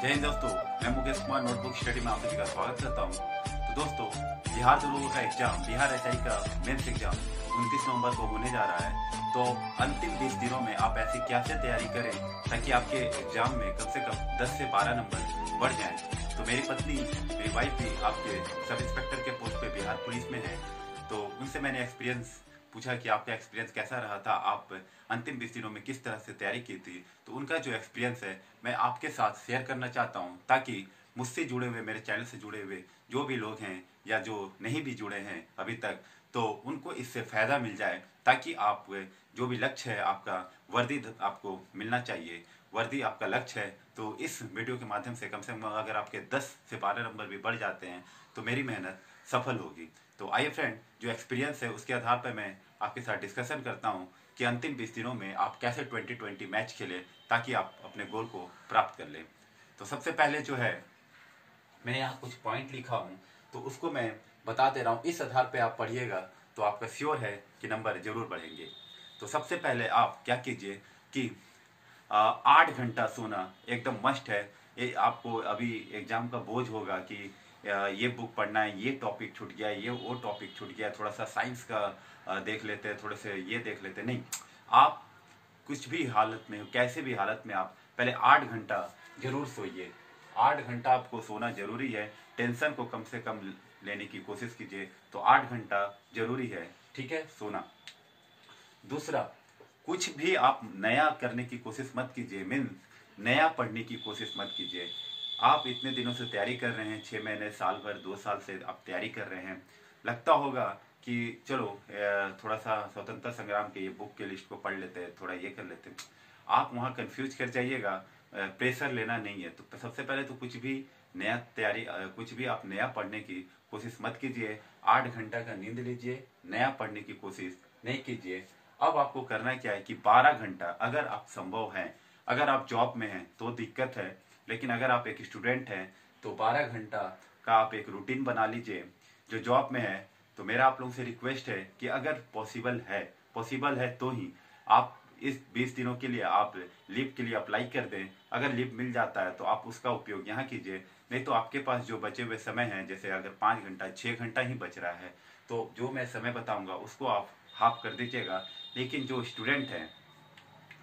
जय हिंद दोस्तों, मैं मुकेश कुमार, नोटबुक स्टडी में आप सभी का स्वागत करता हूँ। तो दोस्तों, बिहार दुर्गो का एग्ज़ाम बिहार एस का मेंस एग्ज़ाम उनतीस नवंबर को होने जा रहा है। तो अंतिम 20 दिनों में आप ऐसी क्या से तैयारी करें ताकि आपके एग्ज़ाम में कम से कम 10 से 12 नंबर बढ़ जाए? तो मेरी पत्नी, मेरी वाइफ भी आपके सब इंस्पेक्टर के पोस्ट पे बिहार पुलिस में है। तो उनसे मैंने एक्सपीरियंस पूछा कि आपका एक्सपीरियंस कैसा रहा था? आप अंतिम बीस दिनों में किस तरह से तैयारी की थी? तो उनका जो एक्सपीरियंस है, मैं आपके साथ शेयर करना चाहता हूँ, ताकि मुझसे जुड़े हुए, मेरे चैनल से जुड़े हुए जो भी लोग हैं या जो नहीं भी जुड़े हैं अभी तक तो उनको इससे फ़ायदा मिल जाए, ताकि आप, जो भी लक्ष्य है, आपका वर्दी आपको मिलना चाहिए। वर्दी आपका लक्ष्य है तो इस वीडियो के माध्यम से कम से कम अगर आपके 10 से 12 नंबर भी बढ़ जाते हैं तो मेरी मेहनत सफल होगी। तो आइए फ्रेंड जो एक्सपीरियंस है, उसके आधार पर मैं आपके साथ डिस्कशन करता हूँ कि अंतिम बीस दिनों में आप कैसे 2020 मैच खेले, ताकि आप अपने गोल को प्राप्त कर लें। तो सबसे पहले जो है मैंने यहाँ कुछ पॉइंट लिखा हूँ तो उसको मैं बता दे रहा हूँ। इस आधार पर आप पढ़िएगा तो आपका श्योर है कि नंबर ज़रूर बढ़ेंगे। तो सबसे पहले आप क्या कीजिए कि आठ घंटा सोना एकदम मस्ट है। ये आपको अभी एग्ज़ाम का बोझ होगा कि ये बुक पढ़ना है, ये टॉपिक छूट गया, ये वो टॉपिक छूट गया थोड़ा सा साइंस का देख लेते हैं थोड़े से ये देख लेते नहीं, आप कुछ भी हालत में कैसे भी हालत में आप पहले आठ घंटा ज़रूर सोइए। आठ घंटा आपको सोना ज़रूरी है। टेंशन को कम से कम लेने की कोशिश कीजिए। तो आठ घंटा ज़रूरी है, ठीक है, सोना। दूसरा कुछ भी आप नया करने की कोशिश मत कीजिए मीन नया पढ़ने की कोशिश मत कीजिए। आप इतने दिनों से तैयारी कर रहे हैं छः महीने, साल भर, दो साल से आप तैयारी कर रहे हैं। लगता होगा कि चलो थोड़ा सा स्वतंत्रता संग्राम के ये बुक के लिस्ट को पढ़ लेते हैं थोड़ा ये कर लेते। हैं आप वहाँ कंफ्यूज कर जाइएगा प्रेशर लेना नहीं है। तो सबसे पहले तो कुछ भी नया तैयारी कुछ भी आप नया पढ़ने की कोशिश मत कीजिए। आठ घंटा का नींद लीजिए, नया पढ़ने की कोशिश नहीं कीजिए। अब आपको करना क्या है कि बारह घंटा अगर आप संभव है, अगर आप जॉब में हैं तो दिक्कत है, लेकिन अगर आप एक स्टूडेंट हैं तो 12 घंटा का आप एक रूटीन बना लीजिए। जो जॉब में है तो मेरा आप लोगों से रिक्वेस्ट है कि अगर पॉसिबल है पॉसिबल है तो ही आप इस 20 दिनों के लिए आप लीव के लिए अप्लाई कर दें। अगर लीव मिल जाता है तो आप उसका उपयोग यहाँ कीजिए। नहीं तो आपके पास जो बचे हुए समय है, जैसे अगर पाँच घंटा छः घंटा ही बच रहा है तो जो मैं समय बताऊँगा, उसको आप हाफ़ कर दीजिएगा। लेकिन जो स्टूडेंट हैं,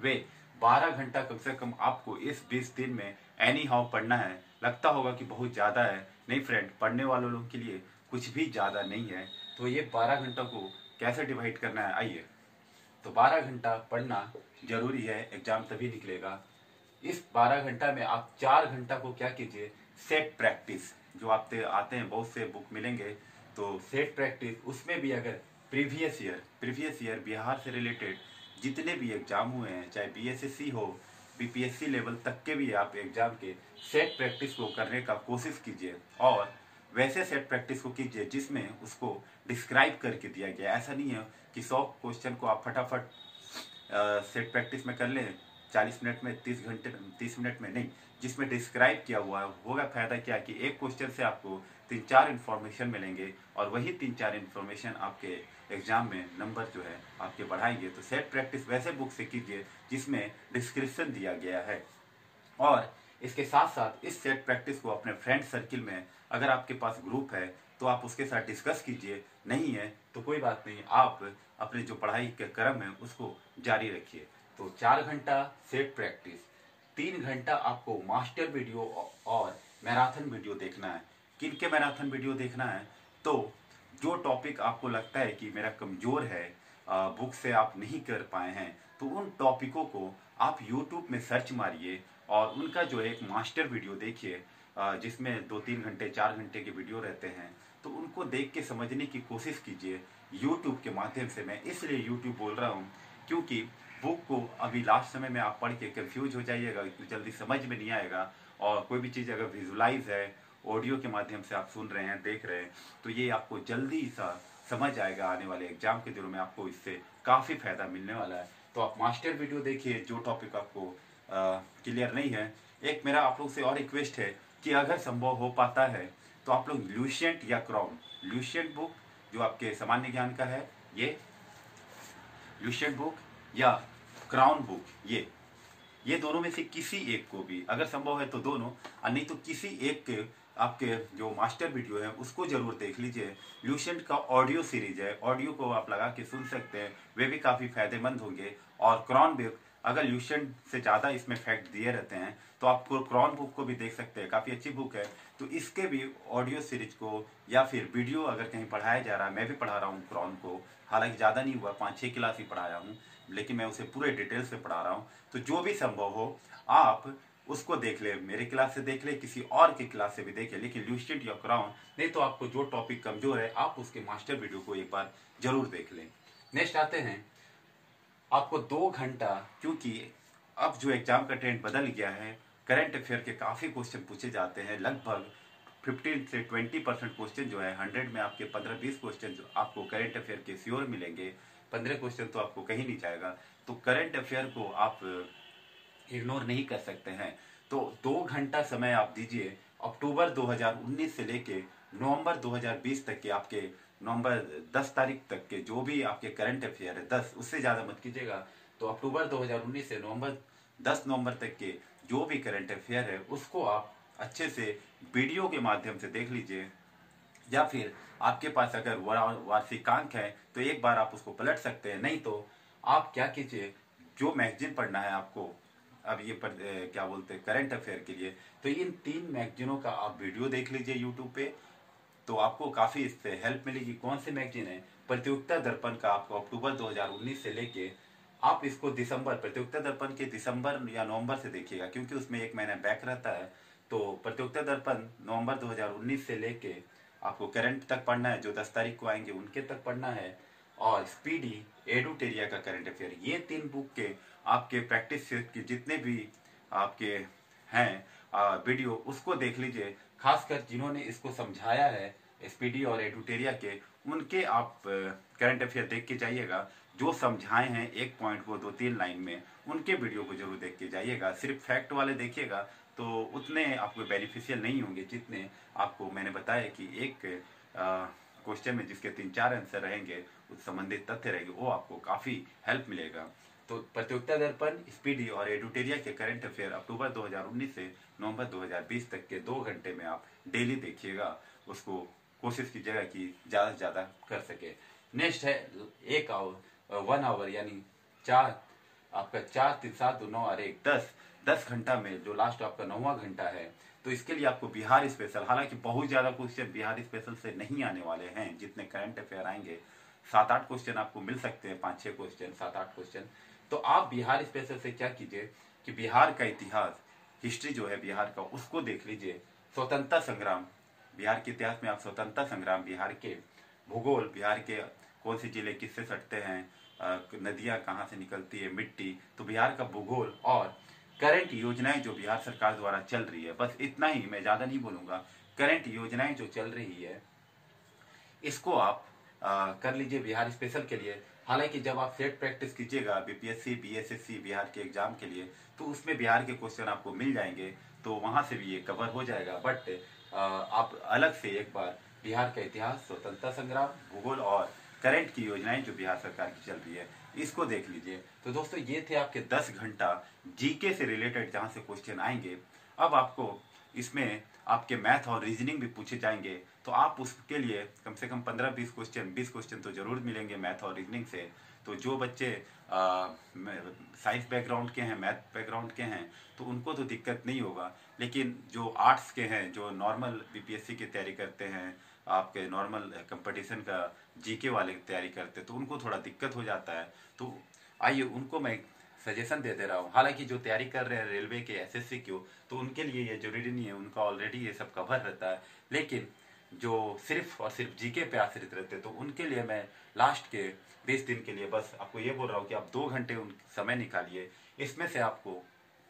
वे 12 घंटा कम से कम आपको इस 20 दिन में एनी हाउ पढ़ना है। लगता होगा कि बहुत ज़्यादा है। नहीं फ्रेंड पढ़ने वालों लोगों के लिए कुछ भी ज़्यादा नहीं है। तो ये 12 घंटा को कैसे डिवाइड करना है? आइए। तो 12 घंटा पढ़ना ज़रूरी है। एग्ज़ाम तभी निकलेगा। इस 12 घंटा में आप चार घंटा को क्या कीजिए? सेट प्रैक्टिस जो आप आते हैं, बहुत से बुक मिलेंगे। तो सेट प्रैक्टिस उसमें भी अगर previous year previous year Bihar से रिलेटेड जितने भी एग्ज़ाम हुए हैं, चाहे बी हो बीपीएससी लेवल तक के भी आप एग्ज़ाम के सेट प्रैक्टिस को करने का कोशिश कीजिए। और वैसे सेट प्रैक्टिस को कीजिए जिसमें उसको डिस्क्राइब करके दिया गया। ऐसा नहीं है कि सौ क्वेश्चन को आप फटाफट सेट प्रैक्टिस में कर लें चालीस मिनट में, तीस घंटे, तीस मिनट में नहीं, जिसमें डिस्क्राइब किया हुआ होगा फ़ायदा क्या कि एक क्वेश्चन से आपको तीन चार इन्फॉर्मेशन मिलेंगे और वही तीन चार इन्फॉर्मेशन आपके एग्ज़ाम में नंबर जो है, आपके बढ़ाएँगे। तो सेट प्रैक्टिस वैसे बुक से कीजिए, जिसमें डिस्क्रिप्शन दिया गया है। और इसके साथ साथ इस सेट प्रैक्टिस को अपने फ्रेंड सर्किल में अगर आपके पास ग्रुप है तो आप उसके साथ डिस्कस कीजिए। नहीं है तो कोई बात नहीं, आप अपने जो पढ़ाई के क्रम है, उसको जारी रखिए। तो चार घंटा सेट प्रैक्टिस, तीन घंटा आपको मास्टर वीडियो और मैराथन वीडियो देखना है। किन के मैराथन वीडियो देखना है? तो जो टॉपिक आपको लगता है कि मेरा कमज़ोर है बुक से आप नहीं कर पाए हैं तो उन टॉपिकों को आप यूट्यूब में सर्च मारिए और उनका जो एक मास्टर वीडियो देखिए जिसमें दो तीन घंटे, चार घंटे के वीडियो रहते हैं तो उनको देख के समझने की कोशिश कीजिए। यूट्यूब के माध्यम से मैं इसलिए यूट्यूब बोल रहा हूँ, क्योंकि बुक को अभी लास्ट समय में आप पढ़ के कंफ्यूज हो जाइएगा जल्दी समझ में नहीं आएगा और कोई भी चीज़ अगर विजुलाइज है ऑडियो के माध्यम से आप सुन रहे हैं, देख रहे हैं तो ये आपको जल्दी सा समझ आएगा आने वाले एग्ज़ाम के दिनों में आपको इससे काफ़ी फ़ायदा मिलने वाला है। तो आप मास्टर वीडियो देखिए, जो टॉपिक आपको क्लियर नहीं है। एक मेरा आप लोग से और रिक्वेस्ट है कि अगर संभव हो पाता है तो आप लोग ल्यूशियंट या क्राउन ल्यूशियंट बुक जो आपके सामान्य ज्ञान का है, ये ल्यूशियंट बुक या क्राउन बुक ये। ये दोनों में से किसी एक को भी अगर संभव है तो दोनों, और नहीं तो किसी एक के, आपके जो मास्टर वीडियो है, उसको ज़रूर देख लीजिए। ल्यूशेंट का ऑडियो सीरीज़ है ऑडियो को आप लगा के सुन सकते हैं, वे भी काफ़ी फ़ायदेमंद होंगे। और क्रॉन बुक अगर ल्यूशेंट से ज़्यादा इसमें फैक्ट दिए रहते हैं तो आप क्रॉन बुक को भी देख सकते हैं, काफ़ी अच्छी बुक है। तो इसके भी ऑडियो सीरीज़ को, या फिर वीडियो अगर कहीं पढ़ाया जा रहा है, मैं भी पढ़ा रहा हूँ क्रॉन को। हालाँकि ज़्यादा नहीं हुआ पाँच छह क्लास ही पढ़ाया हूँ। लेकिन मैं उसे पूरे डिटेल से पढ़ा रहा हूँ। तो जो भी संभव हो, आप उसको देख ले, मेरे क्लास से देख ले, किसी और की क्लास से भी देख ले, लेकिन ल्यूस्टेंट या क्राउन नहीं तो आपको जो टॉपिक कमज़ोर है, आप उसके मास्टर वीडियो को एक बार ज़रूर देख लें। नेक्स्ट आते हैं। आपको दो घंटा, क्योंकि अब जो एग्ज़ाम का ट्रेंड बदल गया है करंट अफेयर के काफ़ी क्वेश्चन पूछे जाते हैं। लगभग 15 से 20 परसेंट क्वेश्चन जो है 100 में आपके 15-20 क्वेश्चन आपको करंट अफेयर के श्योर मिलेंगे। 15 क्वेश्चन तो आपको कहीं नहीं जाएगा। तो करंट अफेयर को आप इग्नोर नहीं कर सकते हैं। तो दो घंटा समय आप दीजिए। अक्टूबर 2019 से लेके नवंबर 2020 तक के आपके, नवंबर 10 तारीख तक के जो भी आपके करंट अफेयर है 10 उससे ज़्यादा मत कीजिएगा। तो अक्टूबर 2019 से नवंबर 10 नवंबर तक के जो भी करंट अफेयर है, उसको आप अच्छे से वीडियो के माध्यम से देख लीजिए। या फिर आपके पास अगर वार्षिकांक है तो एक बार आप उसको पलट सकते हैं। नहीं तो आप क्या कीजिए जो मैगजीन पढ़ना है आपको अब ये ए, क्या बोलते हैं करंट अफेयर के लिए तो इन तीन मैगजीनों का आप वीडियो देख लीजिए यूट्यूब पे तो आपको काफ़ी इससे हेल्प मिलेगी। कौन से मैगजीन है? प्रतियोगिता दर्पण का आपको अक्टूबर 2019 से लेके आप इसको दिसंबर प्रतियोगिता दर्पण के दिसंबर या नवंबर से देखिएगा क्योंकि उसमें एक महीना बैक रहता है तो प्रतियोगिता दर्पण नवंबर 2019 से लेके आपको करंट तक पढ़ना है, जो दस तारीख को आएँगे उनके तक पढ़ना है, और स्पीडी एडुटेरिया का करंट अफेयर। ये तीन बुक के आपके प्रैक्टिस के जितने भी आपके हैं वीडियो उसको देख लीजिए। खासकर जिन्होंने इसको समझाया है स्पीडी और एडुटेरिया के, उनके आप करंट अफेयर देख के जाइएगा। जो समझाए हैं, एक पॉइंट को दो तीन लाइन में, उनके वीडियो को ज़रूर देख के जाइएगा। सिर्फ़ फैक्ट वाले देखिएगा तो उतने आपको बेनिफिशियल नहीं होंगे जितने आपको मैंने बताया कि एक क्वेश्चन में जिसके तीन चार आंसर रहेंगे, उस संबंधित तथ्य रहेंगे, वो आपको काफ़ी हेल्प मिलेगा। तो प्रतियोगिता दर्पण स्पीडी और एडुटेरिया के करंट अफेयर अक्टूबर 2019 से नवंबर 2020 तक के दो घंटे में आप डेली देखिएगा, उसको कोशिश कीजिएगा कि ज़्यादा से ज़्यादा कर सके। नेक्स्ट है, एक आवर वन आवर यानी चार, आपका चार, तीन, सात, दो, नौ और एक, दस दस घंटा में जो लास्ट आपका नौवा घंटा है तो इसके लिए आपको बिहार स्पेशल हालाँकि बहुत ज़्यादा क्वेश्चन बिहार स्पेशल से नहीं आने वाले हैं। जितने करंट अफेयर आएँगे सात आठ क्वेश्चन आपको मिल सकते हैं पाँच छह क्वेश्चन सात आठ क्वेश्चन तो आप बिहार स्पेशल से क्या कीजिए कि बिहार का इतिहास हिस्ट्री जो है बिहार का, उसको देख लीजिए। स्वतंत्रता संग्राम, बिहार के इतिहास में आप स्वतंत्रता संग्राम, बिहार के भूगोल, बिहार के कौन से ज़िले किससे सटते हैं नदियाँ कहाँ से निकलती है, मिट्टी तो बिहार का भूगोल और करंट योजनाएँ जो बिहार सरकार द्वारा चल रही है बस इतना ही मैं ज़्यादा नहीं बोलूँगा। करंट योजनाएँ जो चल रही है इसको आप आ, कर लीजिए बिहार स्पेशल के लिए। हालाँकि जब आप सेट प्रैक्टिस कीजिएगा बीपीएससी बीएसएससी बिहार के एग्ज़ाम के लिए तो उसमें बिहार के क्वेश्चन आपको मिल जाएँगे तो वहाँ से भी ये कवर हो जाएगा। बट आप अलग से एक बार बिहार का इतिहास स्वतंत्रता संग्राम भूगोल और करंट की योजनाएँ जो बिहार सरकार की चल रही है इसको देख लीजिए। तो दोस्तों ये थे आपके 10 घंटा जीके से रिलेटेड जहाँ से क्वेश्चन आएँगे। अब आपको इसमें आपके मैथ और रीजनिंग भी पूछे जाएँगे। तो आप उसके लिए कम से कम पंद्रह बीस क्वेश्चन बीस क्वेश्चन तो ज़रूर मिलेंगे मैथ और रीजनिंग से। तो जो बच्चे साइंस बैकग्राउंड के हैं मैथ बैकग्राउंड के हैं तो उनको तो दिक्कत नहीं होगा। लेकिन जो आर्ट्स के हैं जो नॉर्मल बीपीएससी की तैयारी करते हैं आपके नॉर्मल कंपटीशन का जीके वाले तैयारी करते तो उनको थोड़ा दिक्कत हो जाता है। तो आइए उनको मैं सजेशन दे दे रहा हूँ। हालाँकि जो तैयारी कर रहे हैं रेलवे के एसएससी की तो उनके लिए ये ज़रूरी नहीं है, उनका ऑलरेडी ये सब कवर रहता है। लेकिन जो सिर्फ़ और सिर्फ़ जीके पे आश्रित रहते तो उनके लिए मैं लास्ट के बीस दिन के लिए बस आपको ये बोल रहा हूँ कि आप दो घंटे उन, समय निकालिए। इसमें से आपको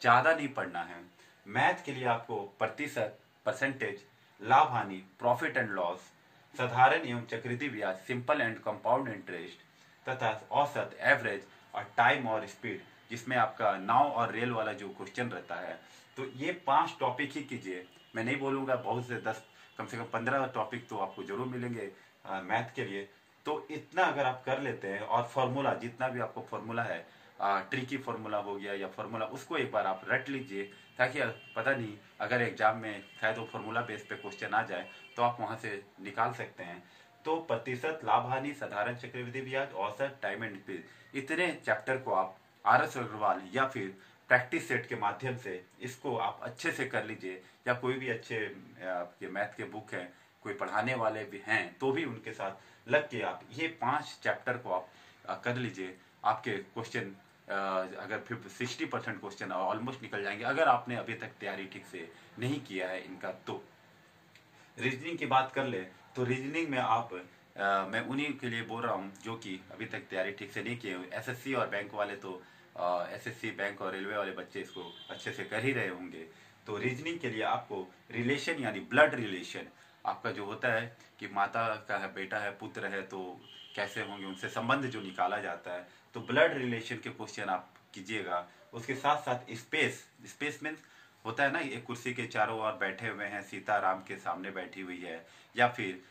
ज़्यादा नहीं पढ़ना है। मैथ के लिए आपको प्रतिशत परसेंटेज लाभ हानि प्रॉफिट एंड लॉस साधारण एवं चक्रवृद्धि ब्याज सिंपल एंड कंपाउंड इंटरेस्ट तथा औसत एवरेज और टाइम और स्पीड जिसमें आपका नाव और रेल वाला जो क्वेश्चन रहता है। तो ये पाँच टॉपिक ही कीजिए। मैं नहीं बोलूँगा, बहुत से दस, कम से कम पंद्रह टॉपिक तो आपको ज़रूर मिलेंगे मैथ के लिए। तो इतना अगर आप कर लेते हैं और फॉर्मूला जितना भी आपको फॉर्मूला है ट्रिकी फार्मूला हो गया या फार्मूला उसको एक बार आप रट लीजिए, ताकि पता नहीं, अगर एग्ज़ाम में शायद वो फार्मूला बेस पे क्वेश्चन आ जाए तो आप वहाँ से निकाल सकते हैं। तो प्रतिशत लाभ हानि साधारण चक्रवृद्धि ब्याज, औसत टाइम एंड इतने चैप्टर को आप आर एस अग्रवाल या फिर प्रैक्टिस सेट के माध्यम से इसको आप अच्छे से कर लीजिए, या कोई भी अच्छे आपके मैथ के बुक हैं, कोई पढ़ाने वाले भी हैं तो भी उनके साथ लग के आप ये पाँच चैप्टर को आप कर लीजिए, आपके क्वेश्चन अगर सिक्सटी परसेंट क्वेश्चन ऑलमोस्ट निकल जाएँगे। अगर आपने अभी तक तैयारी ठीक से नहीं किया है इनका तो। रीजनिंग की बात कर ले तो रीजनिंग में आप आ, मैं उन्हीं के लिए बोल रहा हूँ जो कि अभी तक तैयारी ठीक से नहीं किए एसएससी और बैंक वाले तो एसएससी बैंक और रेलवे वाले बच्चे इसको अच्छे से कर ही रहे होंगे। तो रीजनिंग के लिए आपको रिलेशन यानी ब्लड रिलेशन आपका जो होता है कि माता का है, बेटा है, पुत्र है तो कैसे होंगे? उनसे संबंध जो निकाला जाता है तो ब्लड रिलेशन के क्वेश्चन आप कीजिएगा। उसके साथ साथ स्पेस स्पेस मीन्स होता है ना एक कुर्सी के चारों ओर बैठे हुए हैं, सीता राम के सामने बैठी हुई है, या फिर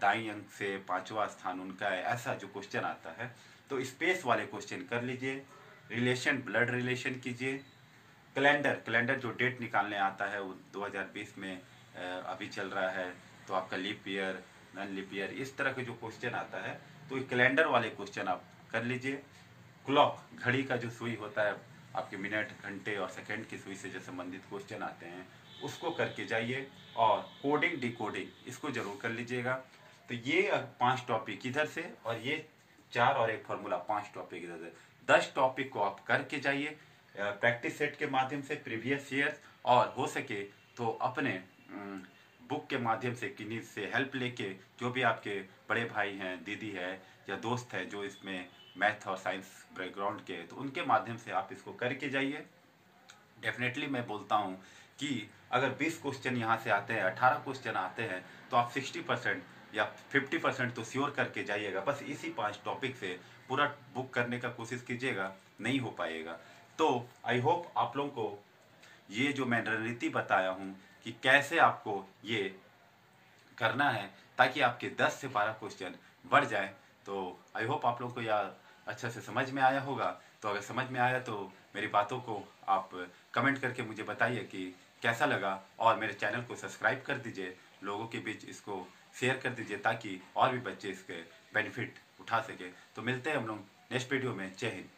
दाई अंक से पांचवा स्थान उनका है, ऐसा जो क्वेश्चन आता है तो स्पेस वाले क्वेश्चन कर लीजिए। रिलेशन ब्लड रिलेशन कीजिए। कैलेंडर कैलेंडर जो डेट निकालने आता है, वो 2020 में अभी चल रहा है तो आपका leap year non leap year इस तरह के जो क्वेश्चन आता है तो कैलेंडर वाले क्वेश्चन आप कर लीजिए। क्लॉक घड़ी का जो सुई होता है, आपके मिनट घंटे और सेकंड की सुई से जो संबंधित क्वेश्चन आते हैं, उसको करके जाइए और कोडिंग डिकोडिंग इसको ज़रूर कर लीजिएगा। तो ये पाँच टॉपिक इधर से और ये चार और एक फॉर्मूला पाँच टॉपिक इधर से। दस टॉपिक को आप करके जाइए प्रैक्टिस सेट के माध्यम से प्रीवियस ईयर और हो सके तो अपने बुक के माध्यम से, किन्हीं से हेल्प लेके, जो भी आपके बड़े भाई हैं, दीदी है, या दोस्त है, जो इसमें मैथ और साइंस बैकग्राउंड के तो उनके माध्यम से आप इसको करके जाइए। डेफिनेटली मैं बोलता हूँ कि अगर 20 क्वेश्चन यहाँ से आते हैं 18 क्वेश्चन आते हैं तो आप 60 परसेंट या 50 परसेंट तो श्योर करके जाइएगा। बस इसी पाँच टॉपिक से पूरा बुक करने का कोशिश कीजिएगा, नहीं हो पाएगा। तो आई होप आप लोगों को ये जो मैं रणनीति बताया हूँ कि कैसे आपको ये करना है ताकि आपके 10 से 12 क्वेश्चन बढ़ जाए। तो आई होप आप लोग को यह अच्छा से समझ में आया होगा। तो अगर समझ में आया तो मेरी बातों को आप कमेंट करके मुझे बताइए कि कैसा लगा और मेरे चैनल को सब्सक्राइब कर दीजिए। लोगों के बीच इसको शेयर कर दीजिए ताकि और भी बच्चे इसके बेनिफिट उठा सके। तो मिलते हैं हम लोग नेक्स्ट वीडियो में। जय हिंद।